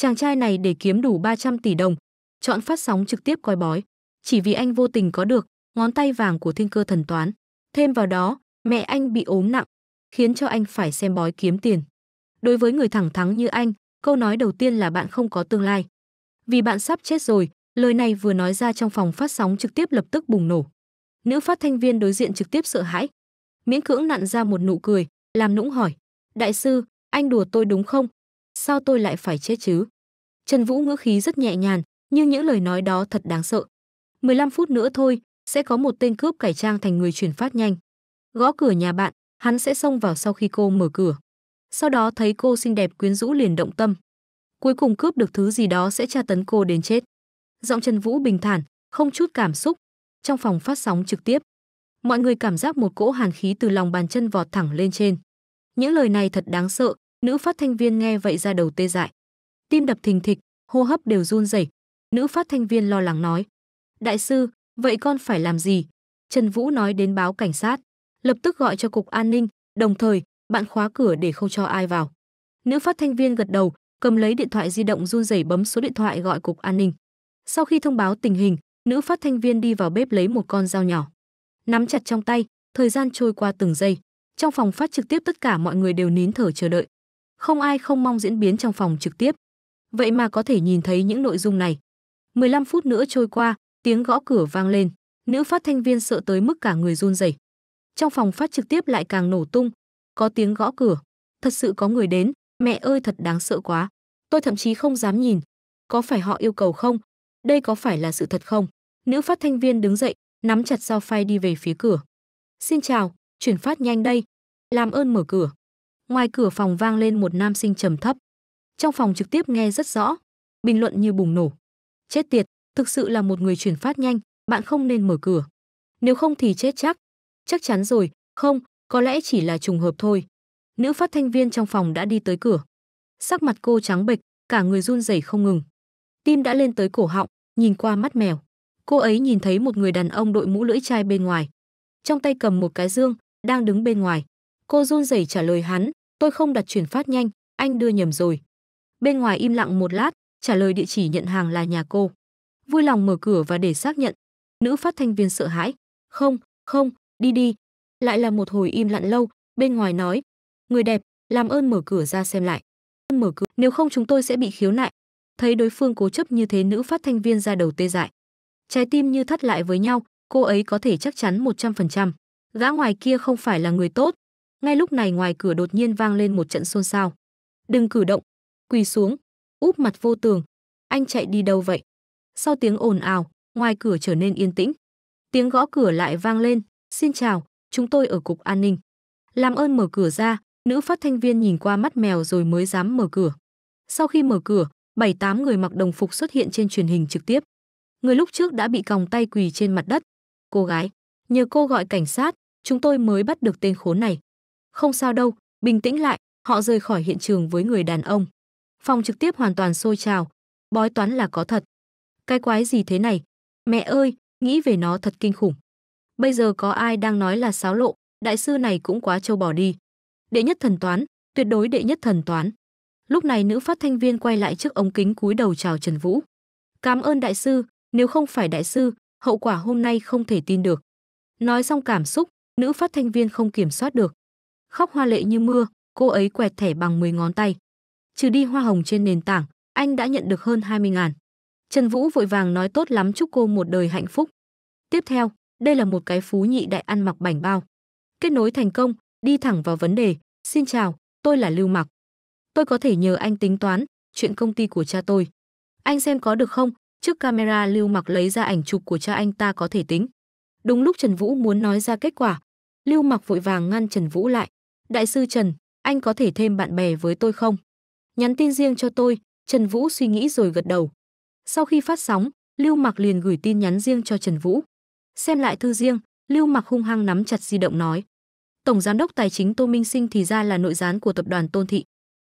Chàng trai này để kiếm đủ 300 tỷ đồng, chọn phát sóng trực tiếp coi bói, chỉ vì anh vô tình có được ngón tay vàng của thiên cơ thần toán. Thêm vào đó, mẹ anh bị ốm nặng, khiến cho anh phải xem bói kiếm tiền. Đối với người thẳng thắn như anh, câu nói đầu tiên là bạn không có tương lai. Vì bạn sắp chết rồi, lời này vừa nói ra trong phòng phát sóng trực tiếp lập tức bùng nổ. Nữ phát thanh viên đối diện trực tiếp sợ hãi, miễn cưỡng nặn ra một nụ cười, làm nũng hỏi: "Đại sư, anh đùa tôi đúng không? Sao tôi lại phải chết chứ?" Trần Vũ ngữ khí rất nhẹ nhàng, nhưng những lời nói đó thật đáng sợ. 15 phút nữa thôi, sẽ có một tên cướp cải trang thành người chuyển phát nhanh. Gõ cửa nhà bạn, hắn sẽ xông vào sau khi cô mở cửa. Sau đó thấy cô xinh đẹp quyến rũ liền động tâm. Cuối cùng cướp được thứ gì đó sẽ tra tấn cô đến chết. Giọng Trần Vũ bình thản, không chút cảm xúc. Trong phòng phát sóng trực tiếp, mọi người cảm giác một cỗ hàn khí từ lòng bàn chân vọt thẳng lên trên. Những lời này thật đáng sợ, nữ phát thanh viên nghe vậy ra đầu tê dại. Tim đập thình thịch, hô hấp đều run rẩy. Nữ phát thanh viên lo lắng nói: "Đại sư, vậy con phải làm gì?" Trần Vũ nói đến báo cảnh sát, lập tức gọi cho cục an ninh, đồng thời bạn khóa cửa để không cho ai vào. Nữ phát thanh viên gật đầu, cầm lấy điện thoại di động run rẩy bấm số điện thoại gọi cục an ninh. Sau khi thông báo tình hình, nữ phát thanh viên đi vào bếp lấy một con dao nhỏ, nắm chặt trong tay, thời gian trôi qua từng giây. Trong phòng phát trực tiếp tất cả mọi người đều nín thở chờ đợi. Không ai không mong diễn biến trong phòng trực tiếp. Vậy mà có thể nhìn thấy những nội dung này. 15 phút nữa trôi qua, tiếng gõ cửa vang lên, nữ phát thanh viên sợ tới mức cả người run rẩy. Trong phòng phát trực tiếp lại càng nổ tung, có tiếng gõ cửa, thật sự có người đến, mẹ ơi thật đáng sợ quá. Tôi thậm chí không dám nhìn, có phải họ yêu cầu không? Đây có phải là sự thật không? Nữ phát thanh viên đứng dậy, nắm chặt dao phay đi về phía cửa. "Xin chào, chuyển phát nhanh đây, làm ơn mở cửa." Ngoài cửa phòng vang lên một nam sinh trầm thấp. Trong phòng trực tiếp nghe rất rõ, bình luận như bùng nổ. "Chết tiệt, thực sự là một người chuyển phát nhanh, bạn không nên mở cửa. Nếu không thì chết chắc." "Chắc chắn rồi, không, có lẽ chỉ là trùng hợp thôi." Nữ phát thanh viên trong phòng đã đi tới cửa. Sắc mặt cô trắng bệch, cả người run rẩy không ngừng. Tim đã lên tới cổ họng, nhìn qua mắt mèo. Cô ấy nhìn thấy một người đàn ông đội mũ lưỡi chai bên ngoài, trong tay cầm một cái dương, đang đứng bên ngoài. Cô run rẩy trả lời hắn, "Tôi không đặt chuyển phát nhanh, anh đưa nhầm rồi." Bên ngoài im lặng một lát, trả lời địa chỉ nhận hàng là nhà cô. Vui lòng mở cửa và để xác nhận. Nữ phát thanh viên sợ hãi, "Không, không, đi đi." Lại là một hồi im lặng lâu, bên ngoài nói, "Người đẹp, làm ơn mở cửa ra xem lại." Mở cửa, nếu không chúng tôi sẽ bị khiếu nại. Thấy đối phương cố chấp như thế nữ phát thanh viên ra đầu tê dại. Trái tim như thắt lại với nhau, cô ấy có thể chắc chắn 100%. Gã ngoài kia không phải là người tốt. Ngay lúc này ngoài cửa đột nhiên vang lên một trận xôn xao. Đừng cử động, quỳ xuống, úp mặt vô tường. Anh chạy đi đâu vậy? Sau tiếng ồn ào, ngoài cửa trở nên yên tĩnh. Tiếng gõ cửa lại vang lên, "Xin chào, chúng tôi ở cục an ninh." Làm ơn mở cửa ra, nữ phát thanh viên nhìn qua mắt mèo rồi mới dám mở cửa. Sau khi mở cửa, bảy tám người mặc đồng phục xuất hiện trên truyền hình trực tiếp người lúc trước đã bị còng tay quỳ trên mặt đất. Cô gái, nhờ cô gọi cảnh sát, chúng tôi mới bắt được tên khốn này. Không sao đâu, bình tĩnh lại, họ rời khỏi hiện trường với người đàn ông. Phòng trực tiếp hoàn toàn sôi trào, bói toán là có thật. Cái quái gì thế này? Mẹ ơi, nghĩ về nó thật kinh khủng. Bây giờ có ai đang nói là sáo lộ, đại sư này cũng quá trâu bỏ đi. Đệ nhất thần toán, tuyệt đối đệ nhất thần toán. Lúc này nữ phát thanh viên quay lại trước ống kính cúi đầu chào Trần Vũ. Cảm ơn đại sư, nếu không phải đại sư, hậu quả hôm nay không thể tin được. Nói xong cảm xúc, nữ phát thanh viên không kiểm soát được. Khóc hoa lệ như mưa, cô ấy quẹt thẻ bằng 10 ngón tay. Trừ đi hoa hồng trên nền tảng, anh đã nhận được hơn 20 ngàn. Trần Vũ vội vàng nói tốt lắm chúc cô một đời hạnh phúc. Tiếp theo, đây là một cái phú nhị đại ăn mặc bảnh bao. Kết nối thành công, đi thẳng vào vấn đề. Xin chào, tôi là Lưu Mặc. Tôi có thể nhờ anh tính toán chuyện công ty của cha tôi. Anh xem có được không? Trước camera Lưu Mặc lấy ra ảnh chụp của cha anh ta có thể tính. Đúng lúc Trần Vũ muốn nói ra kết quả, Lưu Mặc vội vàng ngăn Trần Vũ lại. "Đại sư Trần, anh có thể thêm bạn bè với tôi không? Nhắn tin riêng cho tôi." Trần Vũ suy nghĩ rồi gật đầu. Sau khi phát sóng, Lưu Mặc liền gửi tin nhắn riêng cho Trần Vũ. Xem lại thư riêng, Lưu Mặc hung hăng nắm chặt di động nói: "Tổng giám đốc tài chính Tô Minh Sinh thì ra là nội gián của tập đoàn Tôn Thị.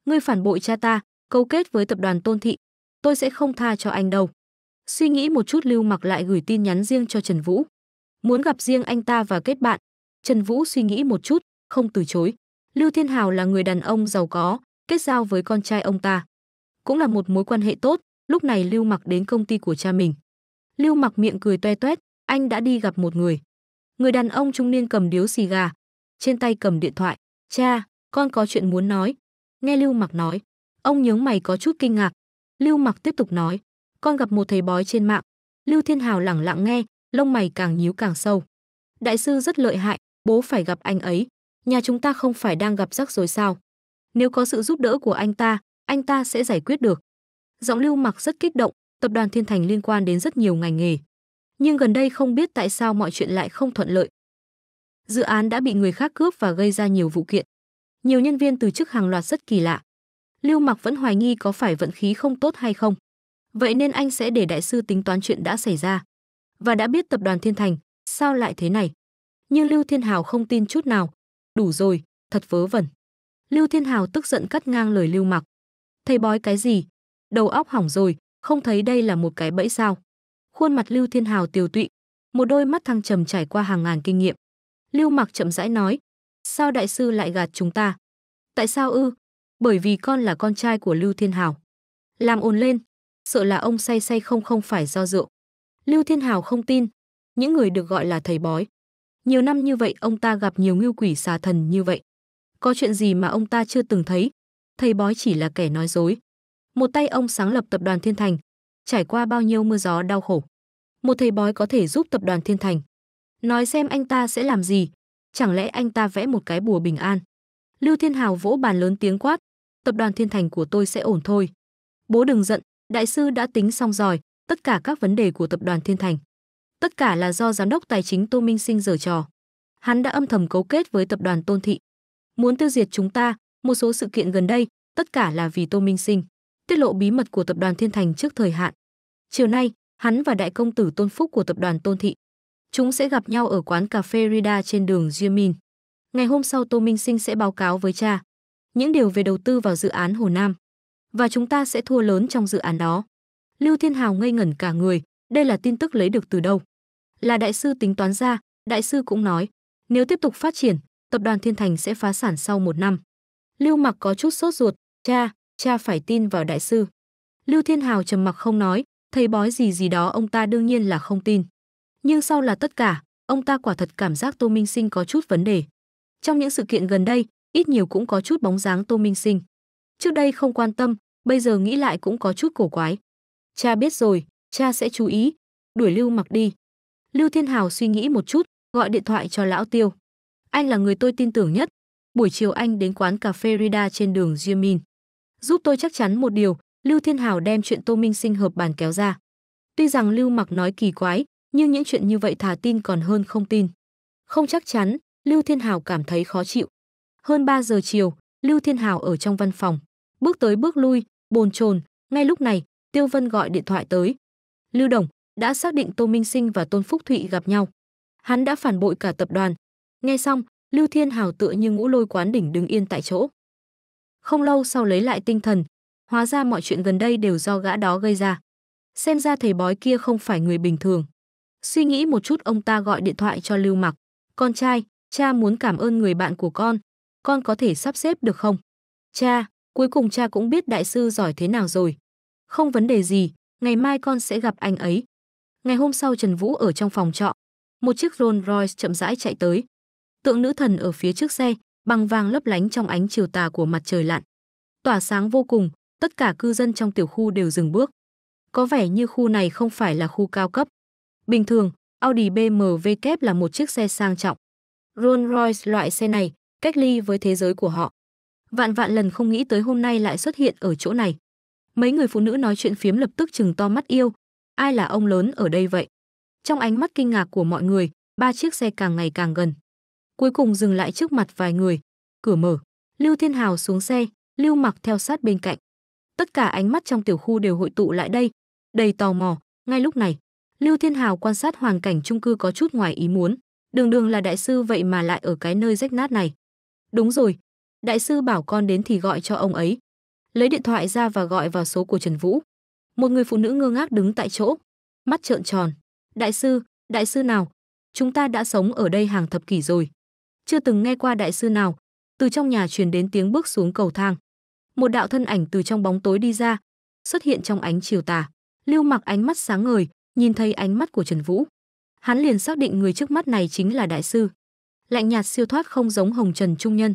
Ngươi phản bội cha ta, câu kết với tập đoàn Tôn Thị, tôi sẽ không tha cho anh đâu." Suy nghĩ một chút Lưu Mặc lại gửi tin nhắn riêng cho Trần Vũ. Muốn gặp riêng anh ta và kết bạn. Trần Vũ suy nghĩ một chút, không từ chối. Lưu Thiên Hào là người đàn ông giàu có, kết giao với con trai ông ta. cũng là một mối quan hệ tốt, lúc này Lưu Mặc đến công ty của cha mình. Lưu Mặc miệng cười toe toét, anh đã đi gặp một người. Người đàn ông trung niên cầm điếu xì gà, trên tay cầm điện thoại. Cha, con có chuyện muốn nói. Nghe Lưu Mặc nói, ông nhướng mày có chút kinh ngạc. Lưu Mặc tiếp tục nói, con gặp một thầy bói trên mạng. Lưu Thiên Hào lẳng lặng nghe, lông mày càng nhíu càng sâu. Đại sư rất lợi hại, bố phải gặp anh ấy. Nhà chúng ta không phải đang gặp rắc rối sao? Nếu có sự giúp đỡ của anh ta, anh ta sẽ giải quyết được. Giọng Lưu Mặc rất kích động, tập đoàn Thiên Thành liên quan đến rất nhiều ngành nghề. Nhưng gần đây không biết tại sao mọi chuyện lại không thuận lợi. Dự án đã bị người khác cướp và gây ra nhiều vụ kiện. Nhiều nhân viên từ chức hàng loạt rất kỳ lạ. Lưu Mặc vẫn hoài nghi có phải vận khí không tốt hay không. Vậy nên anh sẽ để đại sư tính toán chuyện đã xảy ra. Và đã biết tập đoàn Thiên Thành, sao lại thế này? Nhưng Lưu Thiên Hào không tin chút nào. Đủ rồi, thật vớ vẩn. Lưu Thiên Hào tức giận cắt ngang lời Lưu Mặc. Thầy bói cái gì? Đầu óc hỏng rồi, không thấy đây là một cái bẫy sao? Khuôn mặt Lưu Thiên Hào tiều tụy, một đôi mắt thăng trầm trải qua hàng ngàn kinh nghiệm. Lưu Mặc chậm rãi nói, sao đại sư lại gạt chúng ta? Tại sao ư? Bởi vì con là con trai của Lưu Thiên Hào. Làm ồn lên, sợ là ông say say không không phải do rượu. Lưu Thiên Hào không tin, những người được gọi là thầy bói. Nhiều năm như vậy ông ta gặp nhiều ngưu quỷ xà thần như vậy. Có chuyện gì mà ông ta chưa từng thấy? Thầy bói chỉ là kẻ nói dối. Một tay ông sáng lập tập đoàn Thiên Thành, trải qua bao nhiêu mưa gió đau khổ. Một thầy bói có thể giúp tập đoàn Thiên Thành. Nói xem anh ta sẽ làm gì? Chẳng lẽ anh ta vẽ một cái bùa bình an? Lưu Thiên Hào vỗ bàn lớn tiếng quát, tập đoàn Thiên Thành của tôi sẽ ổn thôi. Bố đừng giận, đại sư đã tính xong rồi, tất cả các vấn đề của tập đoàn Thiên Thành. Tất cả là do giám đốc tài chính Tô Minh Sinh giở trò. Hắn đã âm thầm cấu kết với tập đoàn Tôn Thị. Muốn tiêu diệt chúng ta, một số sự kiện gần đây, tất cả là vì Tô Minh Sinh. Tiết lộ bí mật của tập đoàn Thiên Thành trước thời hạn. Chiều nay, hắn và đại công tử Tôn Phúc của tập đoàn Tôn Thị. Chúng sẽ gặp nhau ở quán cà phê Rida trên đường Jimin. Ngày hôm sau Tô Minh Sinh sẽ báo cáo với cha những điều về đầu tư vào dự án Hồ Nam và chúng ta sẽ thua lớn trong dự án đó. Lưu Thiên Hào ngây ngẩn cả người, đây là tin tức lấy được từ đâu? Là đại sư tính toán ra, đại sư cũng nói, nếu tiếp tục phát triển, tập đoàn Thiên Thành sẽ phá sản sau một năm. Lưu Mặc có chút sốt ruột, cha, cha phải tin vào đại sư. Lưu Thiên Hào trầm mặc không nói, thầy bói gì gì đó ông ta đương nhiên là không tin. Nhưng sau là tất cả, ông ta quả thật cảm giác Tô Minh Sinh có chút vấn đề. Trong những sự kiện gần đây, ít nhiều cũng có chút bóng dáng Tô Minh Sinh. Trước đây không quan tâm, bây giờ nghĩ lại cũng có chút cổ quái. Cha biết rồi, cha sẽ chú ý, đuổi Lưu Mặc đi. Lưu Thiên Hào suy nghĩ một chút, gọi điện thoại cho lão Tiêu. Anh là người tôi tin tưởng nhất. Buổi chiều anh đến quán cà phê Rida trên đường Jimin. Giúp tôi chắc chắn một điều, Lưu Thiên Hào đem chuyện Tô Minh Sinh hợp bàn kéo ra. Tuy rằng Lưu Mặc nói kỳ quái, nhưng những chuyện như vậy thà tin còn hơn không tin. Không chắc chắn, Lưu Thiên Hào cảm thấy khó chịu. Hơn 3 giờ chiều, Lưu Thiên Hào ở trong văn phòng, bước tới bước lui, bồn chồn, ngay lúc này, Tiêu Vân gọi điện thoại tới. Lưu Đồng đã xác định Tô Minh Sinh và Tôn Phúc Thụy gặp nhau. Hắn đã phản bội cả tập đoàn. Nghe xong, Lưu Thiên Hào tựa như ngũ lôi quán đỉnh đứng yên tại chỗ. Không lâu sau lấy lại tinh thần, hóa ra mọi chuyện gần đây đều do gã đó gây ra. Xem ra thầy bói kia không phải người bình thường. Suy nghĩ một chút ông ta gọi điện thoại cho Lưu Mặc. Con trai, cha muốn cảm ơn người bạn của con. Con có thể sắp xếp được không? Cha, cuối cùng cha cũng biết đại sư giỏi thế nào rồi. Không vấn đề gì, ngày mai con sẽ gặp anh ấy. Ngày hôm sau Trần Vũ ở trong phòng trọ. Một chiếc Rolls Royce chậm rãi chạy tới. Tượng nữ thần ở phía trước xe, bằng vàng lấp lánh trong ánh chiều tà của mặt trời lặn. Tỏa sáng vô cùng, tất cả cư dân trong tiểu khu đều dừng bước. Có vẻ như khu này không phải là khu cao cấp. Bình thường, Audi BMW kép là một chiếc xe sang trọng. Rolls Royce loại xe này, cách ly với thế giới của họ. Vạn vạn lần không nghĩ tới hôm nay lại xuất hiện ở chỗ này. Mấy người phụ nữ nói chuyện phiếm lập tức chừng to mắt yêu. Ai là ông lớn ở đây vậy? Trong ánh mắt kinh ngạc của mọi người, ba chiếc xe càng ngày càng gần. Cuối cùng dừng lại trước mặt vài người. Cửa mở. Lưu Thiên Hào xuống xe, Lưu Mặc theo sát bên cạnh. Tất cả ánh mắt trong tiểu khu đều hội tụ lại đây, đầy tò mò. Ngay lúc này, Lưu Thiên Hào quan sát hoàn cảnh chung cư có chút ngoài ý muốn. Đường đường là đại sư vậy mà lại ở cái nơi rách nát này. Đúng rồi, đại sư bảo con đến thì gọi cho ông ấy. Lấy điện thoại ra và gọi vào số của Trần Vũ. Một người phụ nữ ngơ ngác đứng tại chỗ, mắt trợn tròn. Đại sư, đại sư nào? Chúng ta đã sống ở đây hàng thập kỷ rồi. Chưa từng nghe qua đại sư nào. Từ trong nhà truyền đến tiếng bước xuống cầu thang. Một đạo thân ảnh từ trong bóng tối đi ra, xuất hiện trong ánh chiều tà. Lưu Mặc ánh mắt sáng ngời, nhìn thấy ánh mắt của Trần Vũ. Hắn liền xác định người trước mắt này chính là đại sư. Lạnh nhạt siêu thoát không giống Hồng Trần trung nhân.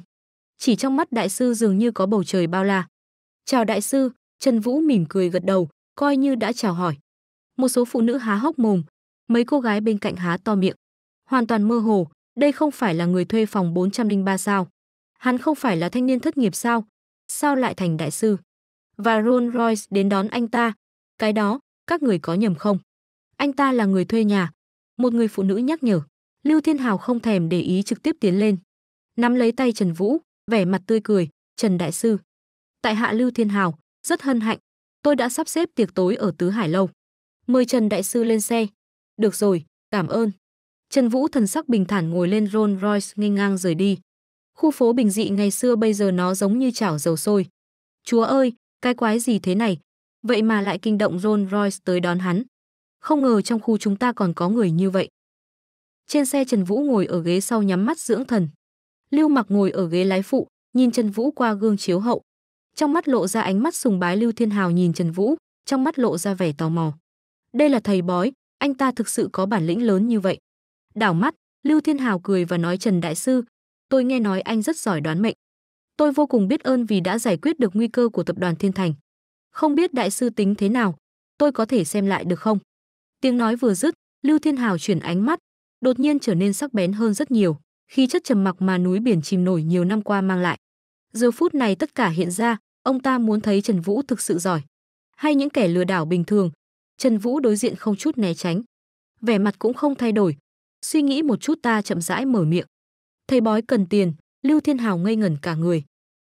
Chỉ trong mắt đại sư dường như có bầu trời bao la. "Chào đại sư." Trần Vũ mỉm cười gật đầu, coi như đã chào hỏi. Một số phụ nữ há hốc mồm, mấy cô gái bên cạnh há to miệng, hoàn toàn mơ hồ, đây không phải là người thuê phòng 403 sao? Hắn không phải là thanh niên thất nghiệp sao? Sao lại thành đại sư? Và Rolls Royce đến đón anh ta, cái đó, các người có nhầm không? Anh ta là người thuê nhà. Một người phụ nữ nhắc nhở. Lưu Thiên Hào không thèm để ý trực tiếp tiến lên. Nắm lấy tay Trần Vũ, vẻ mặt tươi cười. Trần Đại Sư. Tại hạ Lưu Thiên Hào, rất hân hạnh. Tôi đã sắp xếp tiệc tối ở Tứ Hải Lâu. Mời Trần Đại Sư lên xe. Được rồi, cảm ơn. Trần Vũ thần sắc bình thản ngồi lên Rolls Royce nghênh ngang rời đi. Khu phố bình dị ngày xưa bây giờ nó giống như chảo dầu sôi. Chúa ơi, cái quái gì thế này? Vậy mà lại kinh động Rolls Royce tới đón hắn. Không ngờ trong khu chúng ta còn có người như vậy. Trên xe Trần Vũ ngồi ở ghế sau nhắm mắt dưỡng thần. Lưu Mặc ngồi ở ghế lái phụ, nhìn Trần Vũ qua gương chiếu hậu. Trong mắt lộ ra ánh mắt sùng bái Lưu Thiên Hào nhìn Trần Vũ, trong mắt lộ ra vẻ tò mò. Đây là thầy bói, anh ta thực sự có bản lĩnh lớn như vậy. Đảo mắt, Lưu Thiên Hào cười và nói Trần Đại Sư, tôi nghe nói anh rất giỏi đoán mệnh. Tôi vô cùng biết ơn vì đã giải quyết được nguy cơ của tập đoàn Thiên Thành. Không biết Đại Sư tính thế nào, tôi có thể xem lại được không? Tiếng nói vừa dứt, Lưu Thiên Hào chuyển ánh mắt, đột nhiên trở nên sắc bén hơn rất nhiều, khi chất trầm mặc mà núi biển chìm nổi nhiều năm qua mang lại. Giờ phút này tất cả hiện ra, ông ta muốn thấy Trần Vũ thực sự giỏi, hay những kẻ lừa đảo bình thường. Trần Vũ đối diện không chút né tránh, vẻ mặt cũng không thay đổi, Suy nghĩ một chút ta chậm rãi mở miệng. Thầy bói cần tiền, Lưu Thiên Hào ngây ngẩn cả người.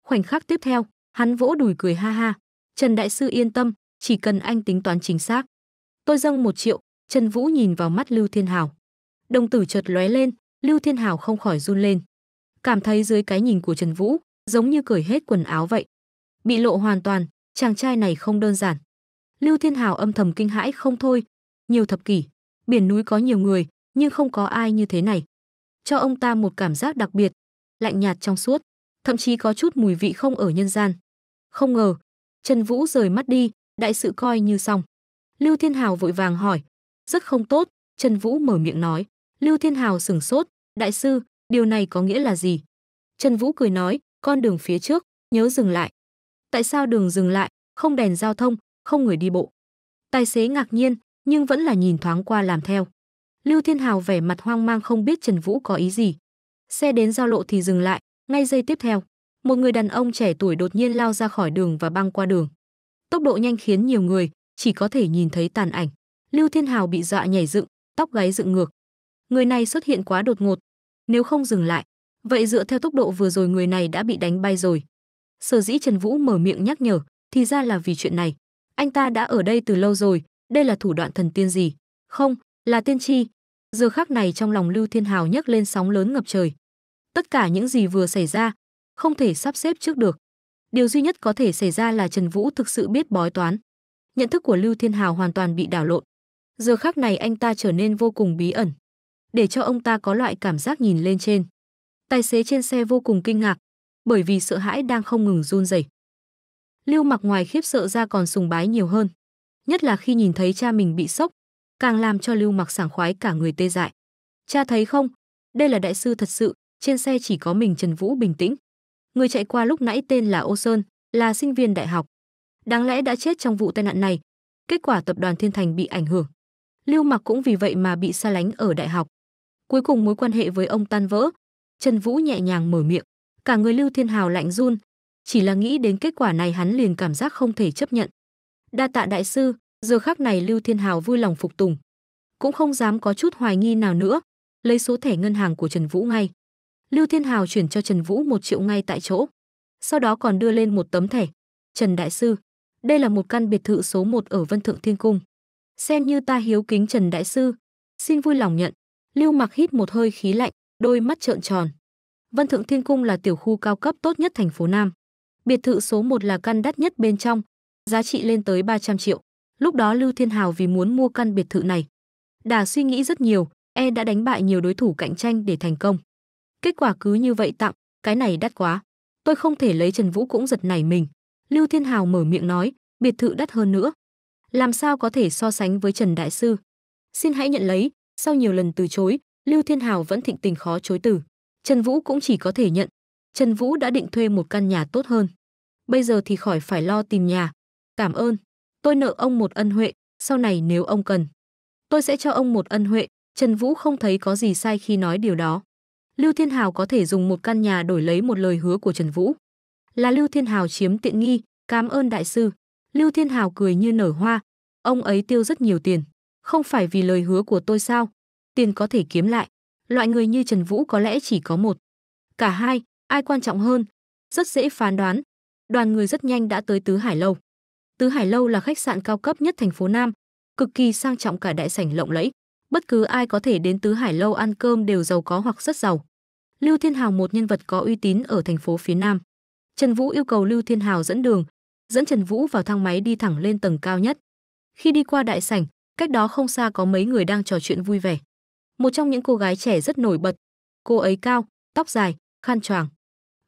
Khoảnh khắc tiếp theo, hắn vỗ đùi cười ha ha. Trần Đại Sư yên tâm, chỉ cần anh tính toán chính xác. Tôi dâng một triệu, Trần Vũ nhìn vào mắt Lưu Thiên Hào. Đồng tử chợt lóe lên, Lưu Thiên Hào không khỏi run lên. Cảm thấy dưới cái nhìn của Trần Vũ, giống như cởi hết quần áo vậy. Bị lộ hoàn toàn, chàng trai này không đơn giản. Lưu Thiên Hào âm thầm kinh hãi không thôi. Nhiều thập kỷ, biển núi có nhiều người, nhưng không có ai như thế này. Cho ông ta một cảm giác đặc biệt, lạnh nhạt trong suốt, thậm chí có chút mùi vị không ở nhân gian. Không ngờ, Trần Vũ rời mắt đi, đại sự coi như xong. Lưu Thiên Hào vội vàng hỏi, rất không tốt, Trần Vũ mở miệng nói. Lưu Thiên Hào sừng sốt, đại sư, điều này có nghĩa là gì? Trần Vũ cười nói, con đường phía trước, nhớ dừng lại. Tại sao đường dừng lại, không đèn giao thông, không người đi bộ? Tài xế ngạc nhiên, nhưng vẫn là nhìn thoáng qua làm theo. Lưu Thiên Hào vẻ mặt hoang mang không biết Trần Vũ có ý gì. Xe đến giao lộ thì dừng lại, ngay giây tiếp theo, một người đàn ông trẻ tuổi đột nhiên lao ra khỏi đường và băng qua đường. Tốc độ nhanh khiến nhiều người chỉ có thể nhìn thấy tàn ảnh. Lưu Thiên Hào bị dọa nhảy dựng, tóc gáy dựng ngược. Người này xuất hiện quá đột ngột, nếu không dừng lại, vậy dựa theo tốc độ vừa rồi người này đã bị đánh bay rồi. Sở dĩ Trần Vũ mở miệng nhắc nhở, thì ra là vì chuyện này. Anh ta đã ở đây từ lâu rồi, đây là thủ đoạn thần tiên gì? Không, là tiên tri. Giờ khắc này trong lòng Lưu Thiên Hào nhấc lên sóng lớn ngập trời. Tất cả những gì vừa xảy ra, không thể sắp xếp trước được. Điều duy nhất có thể xảy ra là Trần Vũ thực sự biết bói toán. Nhận thức của Lưu Thiên Hào hoàn toàn bị đảo lộn. Giờ khắc này anh ta trở nên vô cùng bí ẩn, để cho ông ta có loại cảm giác nhìn lên trên. Tài xế trên xe vô cùng kinh ngạc, bởi vì sợ hãi đang không ngừng run rẩy. Lưu Mặc ngoài khiếp sợ ra còn sùng bái nhiều hơn, nhất là khi nhìn thấy cha mình bị sốc, càng làm cho Lưu Mặc sảng khoái cả người tê dại. Cha thấy không, đây là đại sư thật sự, trên xe chỉ có mình Trần Vũ bình tĩnh. Người chạy qua lúc nãy tên là Ô Sơn, là sinh viên đại học. Đáng lẽ đã chết trong vụ tai nạn này, kết quả tập đoàn Thiên Thành bị ảnh hưởng. Lưu Mặc cũng vì vậy mà bị xa lánh ở đại học. Cuối cùng mối quan hệ với ông tan vỡ, Trần Vũ nhẹ nhàng mở miệng, cả người Lưu Thiên Hào lạnh run, chỉ là nghĩ đến kết quả này hắn liền cảm giác không thể chấp nhận. Đa tạ đại sư, Giờ khắc này Lưu Thiên Hào vui lòng phục tùng, cũng không dám có chút hoài nghi nào nữa, lấy số thẻ ngân hàng của Trần Vũ ngay. Lưu Thiên Hào chuyển cho Trần Vũ một triệu ngay tại chỗ, sau đó còn đưa lên một tấm thẻ. Trần Đại Sư, đây là một căn biệt thự số 1 ở Vân Thượng Thiên Cung. Xem như ta hiếu kính Trần Đại Sư, xin vui lòng nhận. Lưu Mặc hít một hơi khí lạnh, đôi mắt trợn tròn. Vân Thượng Thiên Cung là tiểu khu cao cấp tốt nhất thành phố Nam. Biệt thự số 1 là căn đắt nhất bên trong, giá trị lên tới 300 triệu. Lúc đó Lưu Thiên Hào vì muốn mua căn biệt thự này, đã suy nghĩ rất nhiều, e đã đánh bại nhiều đối thủ cạnh tranh để thành công. Kết quả cứ như vậy tặng, cái này đắt quá. Tôi không thể lấy Trần Vũ cũng giật nảy mình. Lưu Thiên Hào mở miệng nói, biệt thự đắt hơn nữa. Làm sao có thể so sánh với Trần Đại Sư? Xin hãy nhận lấy, sau nhiều lần từ chối, Lưu Thiên Hào vẫn thịnh tình khó chối từ. Trần Vũ cũng chỉ có thể nhận. Trần Vũ đã định thuê một căn nhà tốt hơn. Bây giờ thì khỏi phải lo tìm nhà. Cảm ơn. Tôi nợ ông một ân huệ, sau này nếu ông cần, tôi sẽ cho ông một ân huệ. Trần Vũ không thấy có gì sai khi nói điều đó. Lưu Thiên Hào có thể dùng một căn nhà đổi lấy một lời hứa của Trần Vũ. Là Lưu Thiên Hào chiếm tiện nghi, cảm ơn đại sư. Lưu Thiên Hào cười như nở hoa, ông ấy tiêu rất nhiều tiền, không phải vì lời hứa của tôi sao? Tiền có thể kiếm lại, loại người như Trần Vũ có lẽ chỉ có một. Cả hai, ai quan trọng hơn? Rất dễ phán đoán. Đoàn người rất nhanh đã tới Tứ Hải lâu. Tứ Hải lâu là khách sạn cao cấp nhất thành phố Nam, cực kỳ sang trọng cả đại sảnh lộng lẫy. Bất cứ ai có thể đến Tứ Hải lâu ăn cơm đều giàu có hoặc rất giàu. Lưu Thiên Hào một nhân vật có uy tín ở thành phố phía Nam. Trần Vũ yêu cầu Lưu Thiên Hào dẫn đường, dẫn Trần Vũ vào thang máy đi thẳng lên tầng cao nhất. Khi đi qua đại sảnh, cách đó không xa có mấy người đang trò chuyện vui vẻ. Một trong những cô gái trẻ rất nổi bật. Cô ấy cao, tóc dài, khăn choàng,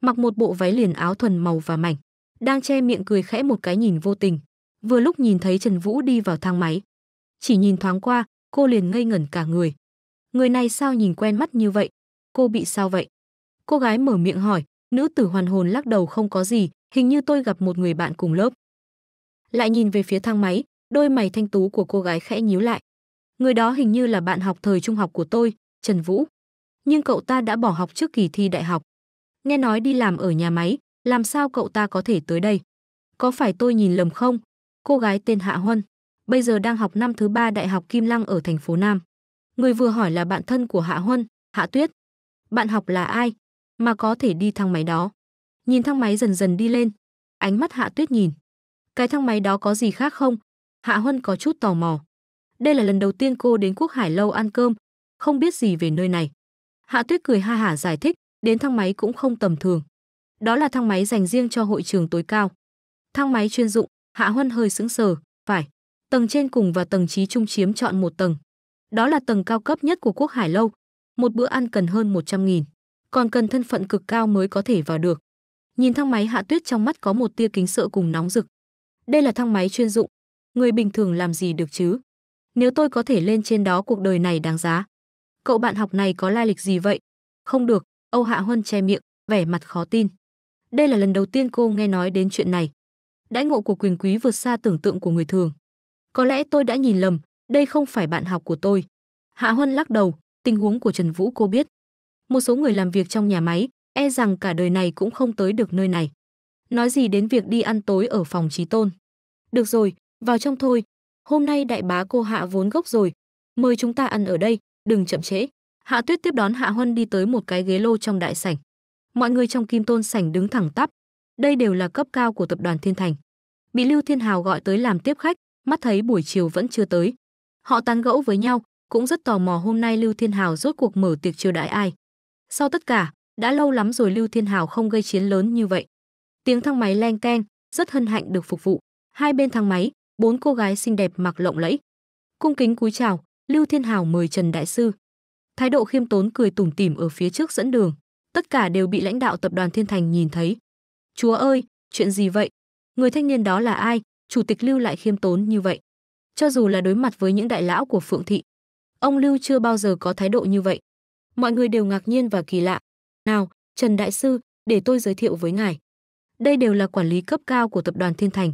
mặc một bộ váy liền áo thuần màu và mảnh, đang che miệng cười khẽ một cái nhìn vô tình. Vừa lúc nhìn thấy Trần Vũ đi vào thang máy, chỉ nhìn thoáng qua, cô liền ngây ngẩn cả người. Người này sao nhìn quen mắt như vậy? Cô bị sao vậy? Cô gái mở miệng hỏi, nữ tử hoàn hồn lắc đầu không có gì, hình như tôi gặp một người bạn cùng lớp. Lại nhìn về phía thang máy, đôi mày thanh tú của cô gái khẽ nhíu lại. Người đó hình như là bạn học thời trung học của tôi, Trần Vũ. Nhưng cậu ta đã bỏ học trước kỳ thi đại học. Nghe nói đi làm ở nhà máy, làm sao cậu ta có thể tới đây? Có phải tôi nhìn lầm không? Cô gái tên Hạ Huân, bây giờ đang học năm thứ ba Đại học Kim Lăng ở thành phố Nam. Người vừa hỏi là bạn thân của Hạ Huân, Hạ Tuyết. Bạn học là ai? Mà có thể đi thang máy đó. Nhìn thang máy dần dần đi lên, ánh mắt Hạ Tuyết nhìn. Cái thang máy đó có gì khác không? Hạ Huân có chút tò mò. Đây là lần đầu tiên cô đến Quốc Hải lâu ăn cơm, không biết gì về nơi này. Hạ Tuyết cười ha hả giải thích, đến thang máy cũng không tầm thường. Đó là thang máy dành riêng cho hội trường tối cao. Thang máy chuyên dụng, Hạ Huân hơi sững sờ, phải. Tầng trên cùng và tầng trí trung chiếm chọn một tầng. Đó là tầng cao cấp nhất của Quốc Hải lâu. Một bữa ăn cần hơn 100 nghìn. Còn cần thân phận cực cao mới có thể vào được. Nhìn thang máy Hạ Tuyết trong mắt có một tia kính sợ cùng nóng rực. Đây là thang máy chuyên dụng, người bình thường làm gì được chứ? Nếu tôi có thể lên trên đó cuộc đời này đáng giá. Cậu bạn học này có lai lịch gì vậy? Không được, Âu Hạ Huân che miệng, vẻ mặt khó tin. Đây là lần đầu tiên cô nghe nói đến chuyện này. Đãi ngộ của quyền quý vượt xa tưởng tượng của người thường. Có lẽ tôi đã nhìn lầm, đây không phải bạn học của tôi. Hạ Huân lắc đầu, tình huống của Trần Vũ cô biết. Một số người làm việc trong nhà máy, e rằng cả đời này cũng không tới được nơi này. Nói gì đến việc đi ăn tối ở phòng trí tôn. Được rồi, vào trong thôi. Hôm nay đại bá cô Hạ vốn gốc rồi. Mời chúng ta ăn ở đây, đừng chậm trễ. Hạ Tuyết tiếp đón Hạ Huân đi tới một cái ghế lô trong đại sảnh. Mọi người trong Kim Tôn sảnh đứng thẳng tắp. Đây đều là cấp cao của tập đoàn Thiên Thành. Bị Lưu Thiên Hào gọi tới làm tiếp khách, mắt thấy buổi chiều vẫn chưa tới. Họ tán gẫu với nhau, cũng rất tò mò hôm nay Lưu Thiên Hào rốt cuộc mở tiệc chiêu đãi ai. Sau tất cả, đã lâu lắm rồi Lưu Thiên Hào không gây chiến lớn như vậy. Tiếng thang máy leng keng, rất hân hạnh được phục vụ. Hai bên thang máy, bốn cô gái xinh đẹp mặc lộng lẫy. Cung kính cúi chào, Lưu Thiên Hào mời Trần đại sư. Thái độ khiêm tốn cười tủm tỉm ở phía trước dẫn đường, tất cả đều bị lãnh đạo tập đoàn Thiên Thành nhìn thấy. Chúa ơi, chuyện gì vậy? Người thanh niên đó là ai? Chủ tịch Lưu lại khiêm tốn như vậy. Cho dù là đối mặt với những đại lão của Phượng thị, ông Lưu chưa bao giờ có thái độ như vậy. Mọi người đều ngạc nhiên và kỳ lạ. Nào, Trần đại sư, để tôi giới thiệu với ngài. Đây đều là quản lý cấp cao của tập đoàn Thiên Thành.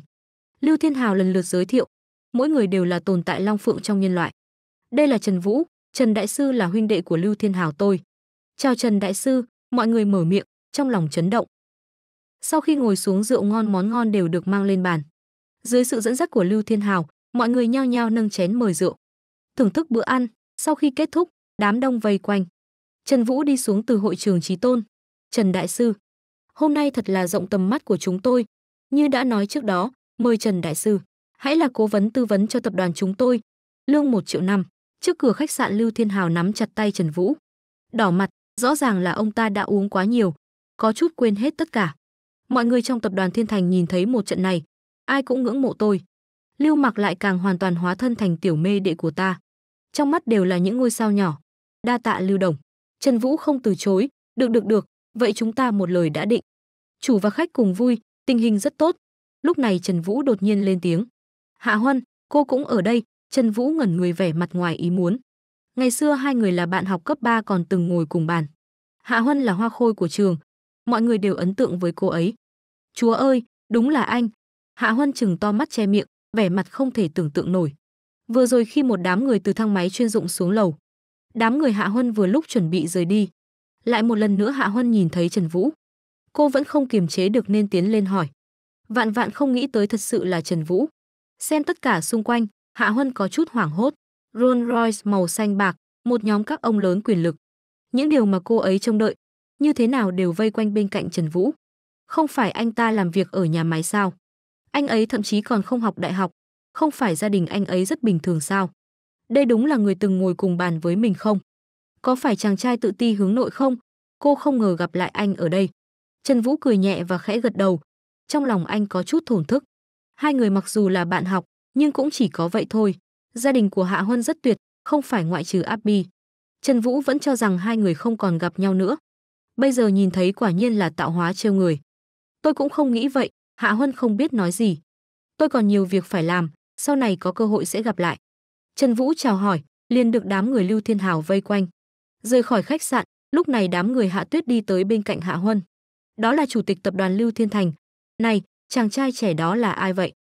Lưu Thiên Hào lần lượt giới thiệu, mỗi người đều là tồn tại long phượng trong nhân loại. Đây là Trần Vũ, Trần đại sư là huynh đệ của Lưu Thiên Hào tôi. Chào Trần đại sư, mọi người mở miệng, trong lòng chấn động. Sau khi ngồi xuống rượu ngon món ngon đều được mang lên bàn. Dưới sự dẫn dắt của Lưu Thiên Hào, mọi người nhao nhao nâng chén mời rượu. Thưởng thức bữa ăn, sau khi kết thúc, đám đông vây quanh. Trần Vũ đi xuống từ hội trường Chí Tôn. Trần đại sư, hôm nay thật là rộng tầm mắt của chúng tôi, như đã nói trước đó, mời Trần đại sư, hãy là cố vấn tư vấn cho tập đoàn chúng tôi, lương một triệu năm. Trước cửa khách sạn Lưu Thiên Hào nắm chặt tay Trần Vũ. Đỏ mặt, rõ ràng là ông ta đã uống quá nhiều, có chút quên hết tất cả. Mọi người trong tập đoàn Thiên Thành nhìn thấy một trận này, ai cũng ngưỡng mộ tôi. Lưu Mặc lại càng hoàn toàn hóa thân thành tiểu mê đệ của ta. Trong mắt đều là những ngôi sao nhỏ. Đa tạ Lưu Đồng. Trần Vũ không từ chối, được được được, vậy chúng ta một lời đã định. Chủ và khách cùng vui, tình hình rất tốt lúc này Trần Vũ đột nhiên lên tiếng. Hạ Huân, cô cũng ở đây, Trần Vũ ngẩn người vẻ mặt ngoài ý muốn. Ngày xưa hai người là bạn học cấp 3 còn từng ngồi cùng bàn. Hạ Huân là hoa khôi của trường, mọi người đều ấn tượng với cô ấy. Chúa ơi, đúng là anh. Hạ Huân chừng to mắt che miệng, vẻ mặt không thể tưởng tượng nổi. Vừa rồi khi một đám người từ thang máy chuyên dụng xuống lầu, đám người Hạ Huân vừa lúc chuẩn bị rời đi, lại một lần nữa Hạ Huân nhìn thấy Trần Vũ. Cô vẫn không kiềm chế được nên tiến lên hỏi. Vạn vạn không nghĩ tới thật sự là Trần Vũ. Xem tất cả xung quanh, Hạ Huân có chút hoảng hốt. Rolls Royce màu xanh bạc, một nhóm các ông lớn quyền lực. Những điều mà cô ấy trông đợi, như thế nào đều vây quanh bên cạnh Trần Vũ. Không phải anh ta làm việc ở nhà máy sao? Anh ấy thậm chí còn không học đại học, không phải gia đình anh ấy rất bình thường sao? Đây đúng là người từng ngồi cùng bàn với mình không? Có phải chàng trai tự ti hướng nội không? Cô không ngờ gặp lại anh ở đây. Trần Vũ cười nhẹ và khẽ gật đầu. Trong lòng anh có chút thổn thức. Hai người mặc dù là bạn học, nhưng cũng chỉ có vậy thôi. Gia đình của Hạ Huân rất tuyệt, không phải ngoại trừ Abby. Trần Vũ vẫn cho rằng hai người không còn gặp nhau nữa. Bây giờ nhìn thấy quả nhiên là tạo hóa trêu người. Tôi cũng không nghĩ vậy, Hạ Huân không biết nói gì. Tôi còn nhiều việc phải làm, sau này có cơ hội sẽ gặp lại. Trần Vũ chào hỏi, liền được đám người Lưu Thiên Hào vây quanh. Rời khỏi khách sạn, lúc này đám người Hạ Tuyết đi tới bên cạnh Hạ Huân. Đó là chủ tịch tập đoàn Lưu Thiên Thành. Này, chàng trai trẻ đó là ai vậy?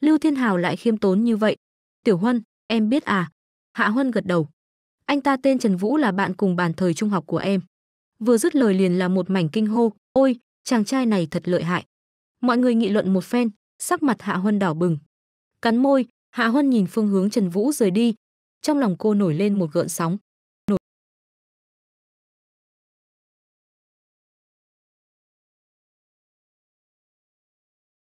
Lưu Thiên Hào lại khiêm tốn như vậy. Tiểu Huân, em biết à? Hạ Huân gật đầu. Anh ta tên Trần Vũ là bạn cùng bàn thời trung học của em. Vừa dứt lời liền là một mảnh kinh hô, ôi, chàng trai này thật lợi hại. Mọi người nghị luận một phen, sắc mặt Hạ Huân đỏ bừng. Cắn môi, Hạ Huân nhìn phương hướng Trần Vũ rời đi, trong lòng cô nổi lên một gợn sóng.